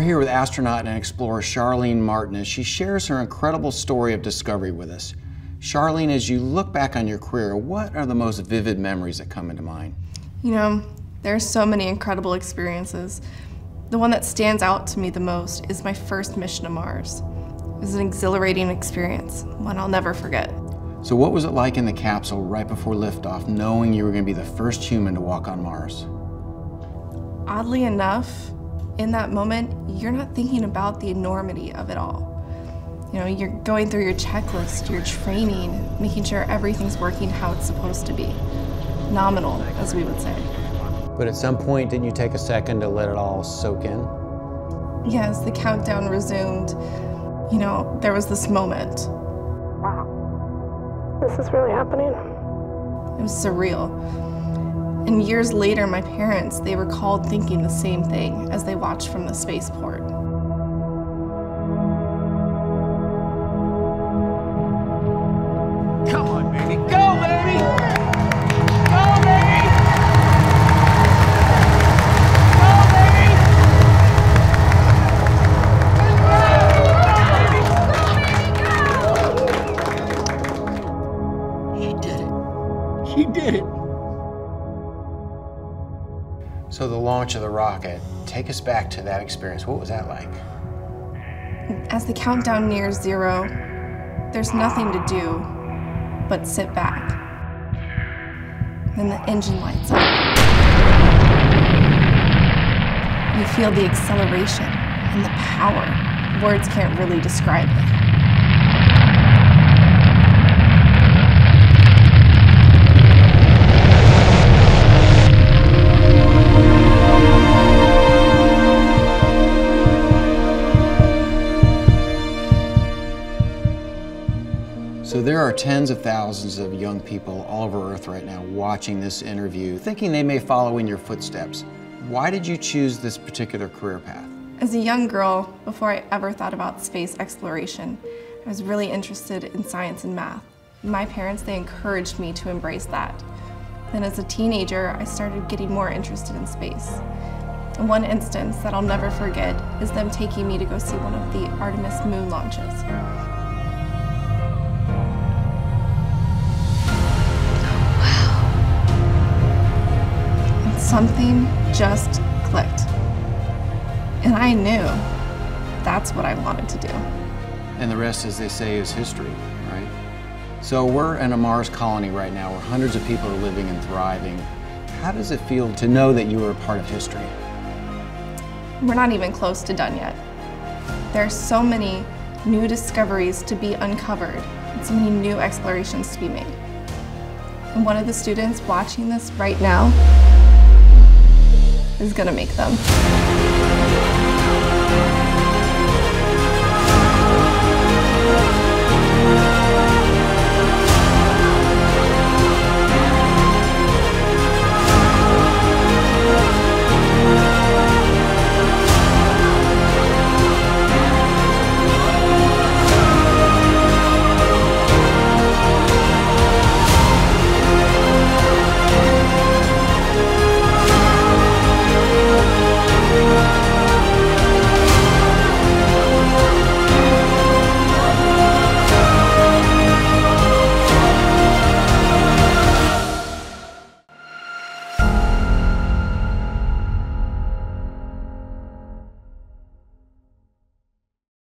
We're here with astronaut and explorer Sharlene Martin as she shares her incredible story of discovery with us. Sharlene, as you look back on your career, what are the most vivid memories that come into mind? You know, there are so many incredible experiences. The one that stands out to me the most is my first mission to Mars. It was an exhilarating experience, one I'll never forget. So what was it like in the capsule right before liftoff, knowing you were going to be the first human to walk on Mars? Oddly enough, in that moment, you're not thinking about the enormity of it all. You know, you're going through your checklist, your training, making sure everything's working how it's supposed to be. Nominal, as we would say. But at some point, didn't you take a second to let it all soak in? Yes, the countdown resumed. You know, there was this moment. Wow. This is really happening? It was surreal. And years later, my parents, they recalled thinking the same thing as they watched from the spaceport. Come on, baby. So the launch of the rocket, take us back to that experience. What was that like? As the countdown nears zero, there's nothing to do but sit back. Then the engine lights up. You feel the acceleration and the power. Words can't really describe it. Are tens of thousands of young people all over Earth right now watching this interview, thinking they may follow in your footsteps. Why did you choose this particular career path? As a young girl, before I ever thought about space exploration, I was really interested in science and math. My parents, they encouraged me to embrace that. Then as a teenager, I started getting more interested in space. And one instance that I'll never forget is them taking me to go see one of the Artemis moon launches. Something just clicked. And I knew that's what I wanted to do. And the rest, as they say, is history, right? So we're in a Mars colony right now where hundreds of people are living and thriving. How does it feel to know that you are a part of history? We're not even close to done yet. There are so many new discoveries to be uncovered and so many new explorations to be made. And one of the students watching this right now is going to make them.